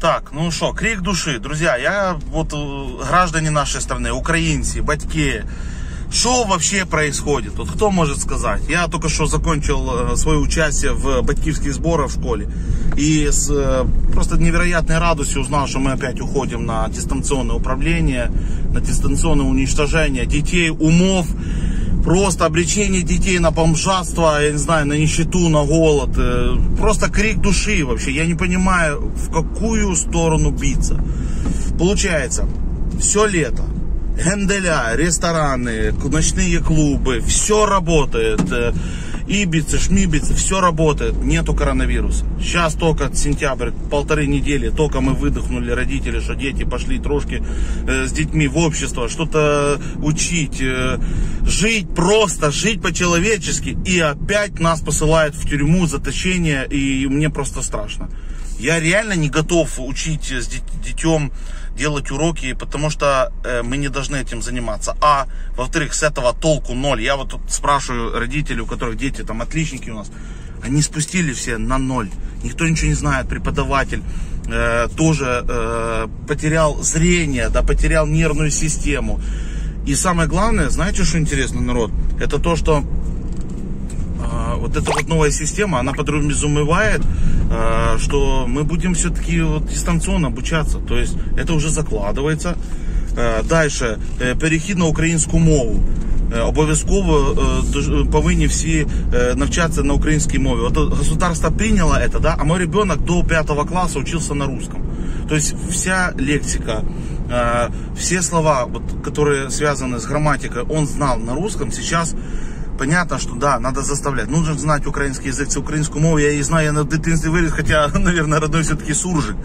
Так, ну что, крик души. Друзья, я вот э, граждане нашей страны, украинцы, батьки, что вообще происходит? Вот кто может сказать? Я только что закончил э, свое участие в батьківских сборах в школе. И с э, просто невероятной радостью узнал, что мы опять уходим на дистанционное управление, на дистанционное уничтожение детей, умов, просто обречение детей на бомжатство, я не знаю, на нищету, на голод. Э, Просто крик души вообще. Я не понимаю, в какую сторону биться. Получается, все лето генделя, рестораны, ночные клубы, все работает. Ибицы, шмибицы, все работает, нету коронавируса. Сейчас только сентябрь, полторы недели, только мы выдохнули родители, что дети пошли трошки э, с детьми в общество, что-то учить, э, жить просто, жить по-человечески. И опять нас посылают в тюрьму, заточение, и мне просто страшно. Я реально не готов учить с детем делать уроки, потому что э, мы не должны этим заниматься. А, во-вторых, с этого толку ноль. Я вот тут спрашиваю родителей, у которых дети там отличники у нас, они спустили все на ноль. Никто ничего не знает, преподаватель э, тоже э, потерял зрение, да, потерял нервную систему. И самое главное, знаете, что интересно, народ? Это то, что вот эта вот новая система, она подразумевает, э, что мы будем все-таки вот дистанционно обучаться. То есть это уже закладывается. Э, дальше, э, перехід на українську мову. Е, Обов'язково е, дож- повинні всі е, навчатися на українській мові. Вот государство приняло это, да, а мой ребенок до пятого класса учился на русском. То есть вся лексика, э, все слова, вот, которые связаны с грамматикой, он знал на русском. Сейчас понятно, что да, надо заставлять. Нужно знать украинский язык, всю украинскую мову. Я и знаю, я на дитинстве вырос, хотя, наверное, родной все-таки суржик.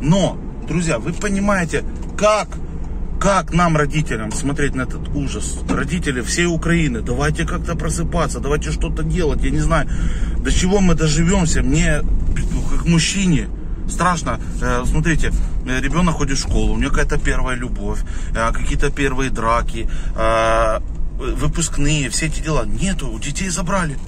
Но, друзья, вы понимаете, как как нам, родителям, смотреть на этот ужас? Родители всей Украины, давайте как-то просыпаться, давайте что-то делать. Я не знаю, до чего мы доживемся. Мне, как мужчине, страшно. Э, Смотрите, э, ребенок ходит в школу, у него какая-то первая любовь, э, какие-то первые драки, выпускные, все эти дела. Нету, у детей забрали.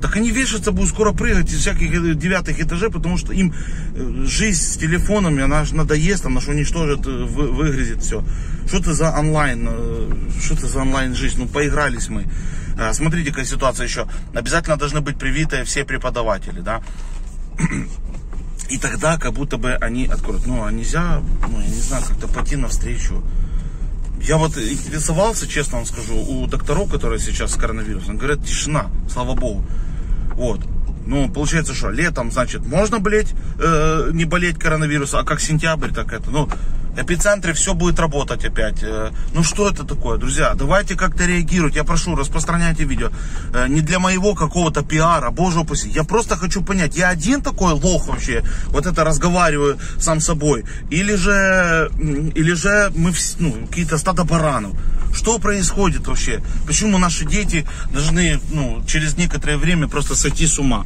Так они вешаться будут скоро прыгать из всяких э, девятых этажей, потому что им э, жизнь с телефонами, она же надоест, она же уничтожит, э, вы- выгрызет все. Что это за онлайн, что это за онлайн жизнь? Ну, поигрались мы. Смотрите, какая ситуация еще. Обязательно должны быть привиты все преподаватели, да. И тогда как будто бы они откроют. Ну, а нельзя, ну, я не знаю, как-то пойти навстречу. Я вот интересовался, честно вам скажу, у докторов, которые сейчас с коронавирусом, говорят, тишина, слава богу. Вот. Ну, получается, что летом, значит, можно болеть, э, не болеть коронавирусом, а как сентябрь, так это, ну, эпицентре все будет работать опять. Э, ну, что это такое, друзья? Давайте как-то реагировать. Я прошу, распространяйте видео. Э, не для моего какого-то пиара, боже упаси. Я просто хочу понять, я один такой лох вообще, вот это разговариваю сам собой, или же, или же мы ну, какие-то стадо баранов. Что происходит вообще? Почему наши дети должны ну, через некоторое время просто сойти с ума?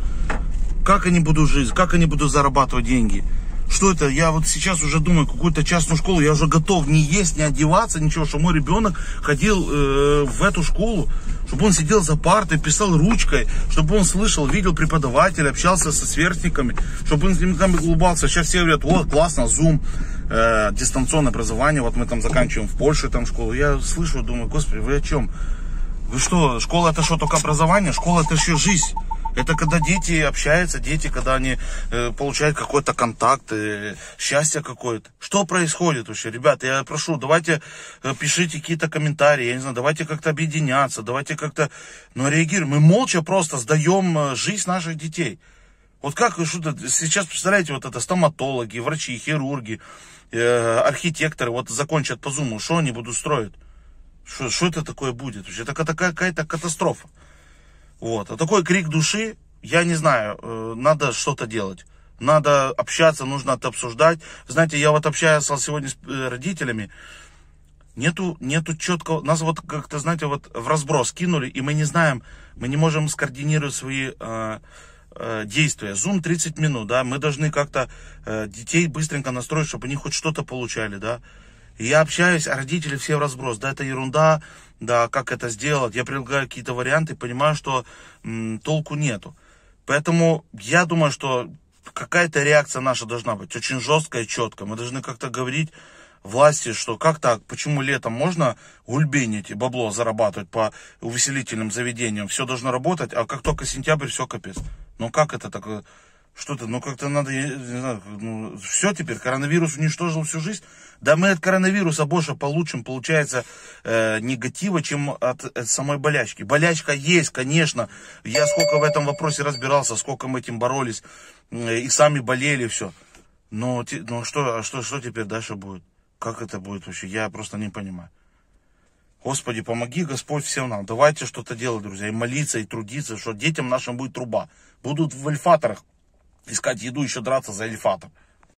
Как они будут жить? Как они будут зарабатывать деньги? Что это? Я вот сейчас уже думаю, какую-то частную школу, я уже готов не есть, не одеваться, ничего, что мой ребенок ходил э, в эту школу, чтобы он сидел за партой, писал ручкой, чтобы он слышал, видел преподавателя, общался со сверстниками, чтобы он с ними там улыбался. Сейчас все говорят, вот, классно, Zoom, э, дистанционное образование, вот мы там заканчиваем в Польше там школу. Я слышу, думаю, господи, вы о чем? Вы что, школа это что, только образование? Школа это еще жизнь. Это когда дети общаются, дети, когда они э, получают какой-то контакт, э, счастье какое-то. Что происходит вообще? Ребята, я прошу, давайте э, пишите какие-то комментарии, я не знаю, давайте как-то объединяться, давайте как-то, ну, реагируем. Мы молча просто сдаем э, жизнь наших детей. Вот как что-то, сейчас представляете, вот это стоматологи, врачи, хирурги, э, архитекторы, вот закончат по зуму, что они будут строить? Что, это такое будет? вообще? Это какая- какая-то катастрофа. Вот. А такой крик души, я не знаю, э, надо что-то делать. Надо общаться, нужно это обсуждать. Знаете, я вот общался сегодня с э, родителями, нету, нету четкого, нас вот как-то, знаете, вот в разброс кинули, и мы не знаем, мы не можем скоординировать свои э, э, действия. Zoom 30 минут, да, мы должны как-то э, детей быстренько настроить, чтобы они хоть что-то получали, да. И я общаюсь, а родители все в разброс. Да, это ерунда, да, как это сделать. Я предлагаю какие-то варианты, понимаю, что м, толку нету. Поэтому я думаю, что какая-то реакция наша должна быть, очень жесткая, четкая. Мы должны как-то говорить власти, что как так, почему летом можно гульбенить и бабло зарабатывать по увеселительным заведениям, все должно работать, а как только сентябрь, все капец. Ну как это так? Что-то, ну как-то надо, не знаю, ну, все теперь, коронавирус уничтожил всю жизнь. Да мы от коронавируса больше получим, получается, э, негатива, чем от, от самой болячки. Болячка есть, конечно. Я сколько в этом вопросе разбирался, сколько мы этим боролись, э, и сами болели, все. Но, но что, а что, что теперь дальше будет? Как это будет вообще? Я просто не понимаю. Господи, помоги Господь всем нам. Давайте что-то делать, друзья, и молиться, и трудиться, что детям нашим будет труба. Будут в альфаторах искать еду, еще драться за эльфатор.